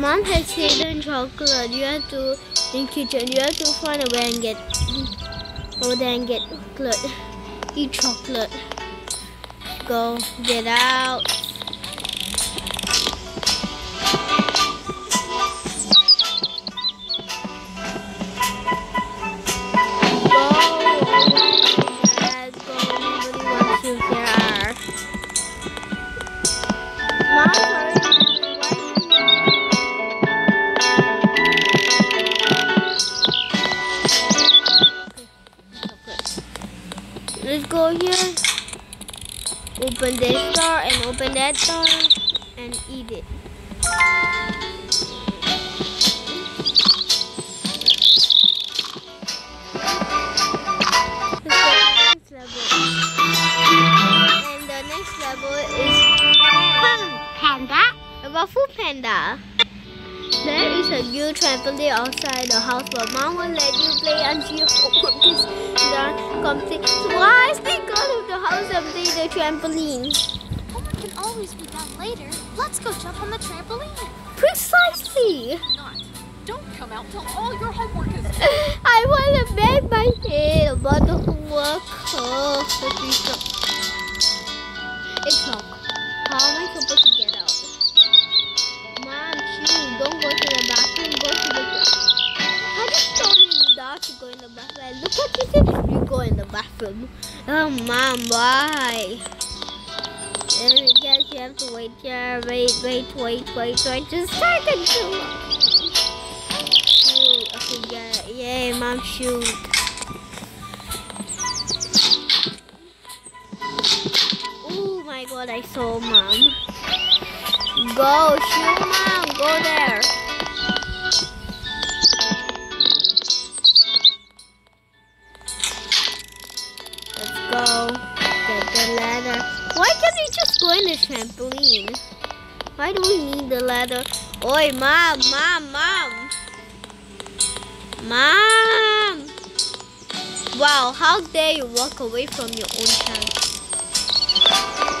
Mom has hidden chocolate. You have to in kitchen. You have to find a way and get over there and get chocolate. Eat chocolate. Go get out. Let's Open this door and open that door and eat it. And the next level is Panda. about Food Panda. There is a new trampoline outside the house, but mom won't let you play until homework is done complete. So why stay go to the house and play the trampoline? Homework can always be done later. Let's go jump on the trampoline. Precisely. Not. Don't come out till all your homework is done. I want to bang my head about the homework. Oh. It's not. How am I supposed to get Don't go to the bathroom. Go to the. I just told you not to go in the bathroom. Look what you said. You go in the bathroom. Oh, mom, why? Guess you have to wait here. Wait, wait, wait, wait, wait. Just long. Shoot. Okay, yeah, yay, mom, shoot. Oh my god, I saw mom. Go, shoot, mom, go there. Let's go. Get the ladder. Why can't we just go in the trampoline? Why do we need the ladder? Oi, mom, mom, mom. Mom! Wow, how dare you walk away from your own child?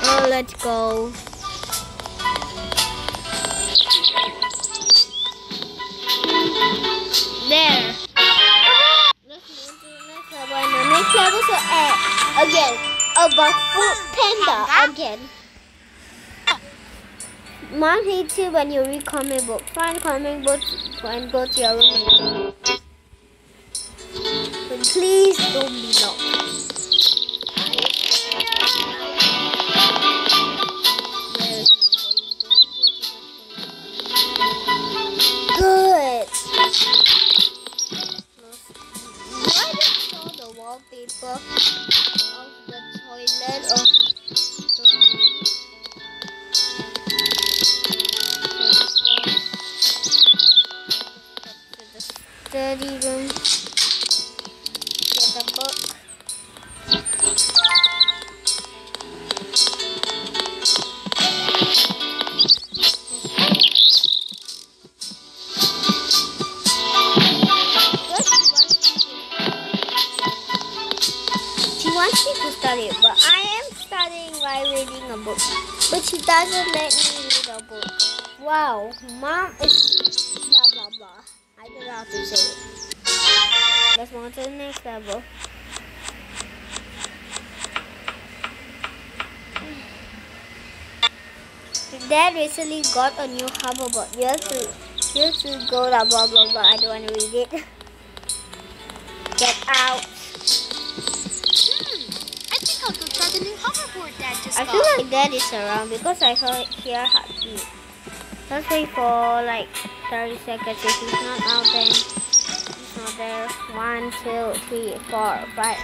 Oh, let's go. Again about food panda again. Mom hates you when you read comic book. Find comic books and go to your room. and- please don't be locked. Where is my Good. Why did the wallpaper of toilet of Wants me to study, but I am studying by reading a book. But she doesn't let me read a book. Wow, mom is blah blah blah. I don't know how to say it. Let's move on to the next level. Dad recently got a new hoverboard. You have to, you have to go blah blah blah. I don't want to read it. Get out. Dad just I feel like Dad is around because I heard hear heartbeat. Let's wait for like 30 seconds. If he's not out, then he's not there. One, two, three, four, five.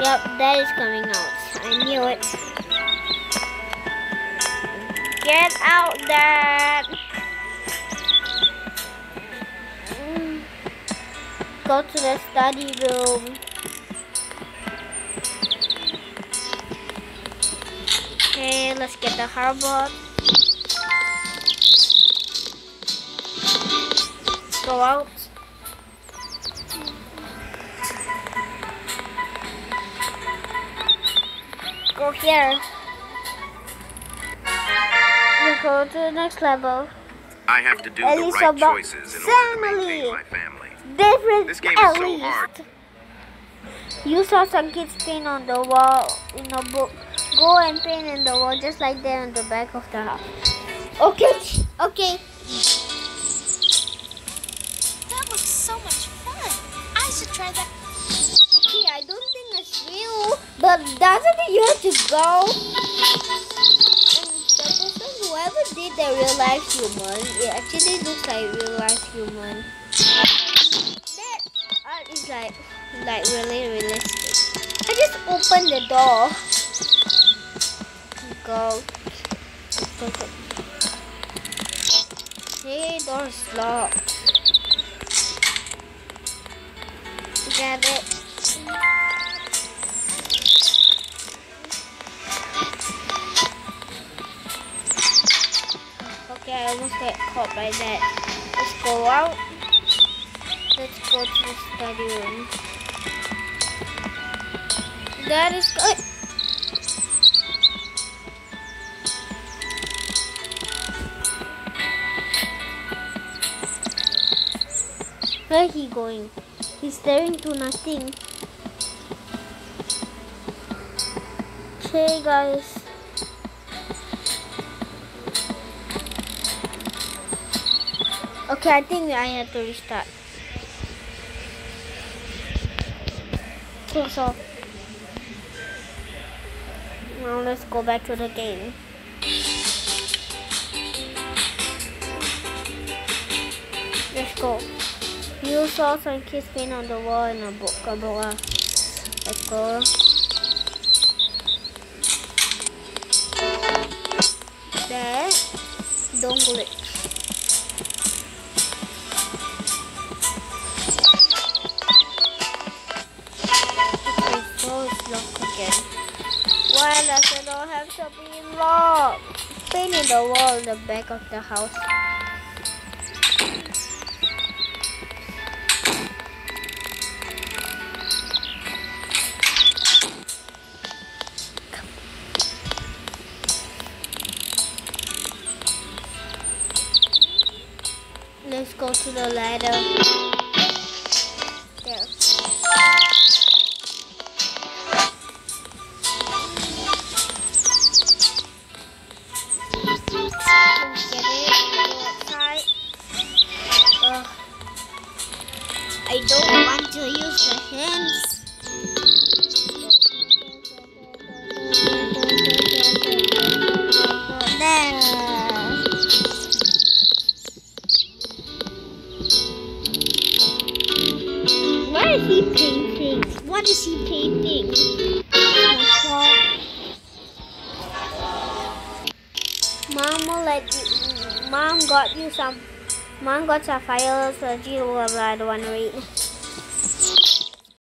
Yep, Dad is coming out. I knew it. Get out, Dad. Mm. Go to the study room. Okay, let's get the harbor. Go out. Go here. We go to the next level. I have to do At the right choices in order to family. maintain my family. Different This game is so hard. You saw some kids paint on the wall in a book. Go and paint in the wall just like that on the back of the house. Okay, okay. That looks so much fun. I should try that. Okay, I don't think it's real, but doesn't it you have to go? And the person, whoever did the real life human, it actually looks like real life human. That art is like, like really realistic. I just opened the door. Go. Go. Hey, door is locked. Get it. Okay, I almost got caught by that. Let's go out. Let's go to the study room. That is good. Where he going? He's staring to nothing. Okay, guys. Okay, I think I have to restart. Close off. Now let's go back to the game. Let's go. You saw some kids paint on the wall in a book. Ah. Let's go. There. Don't glitch. Paint in the wall in the back of the house. Let's go to the ladder. Want to use the hands. There. Why he painting? What is he painting? Mom let you. Mom got you some. Mom got some fire, so you will I don't read.